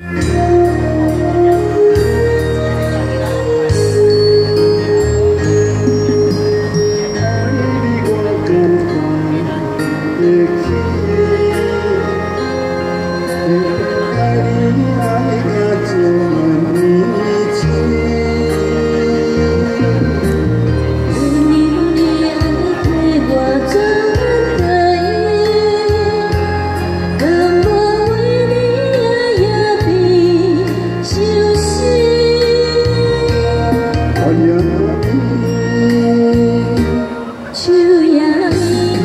Música 你。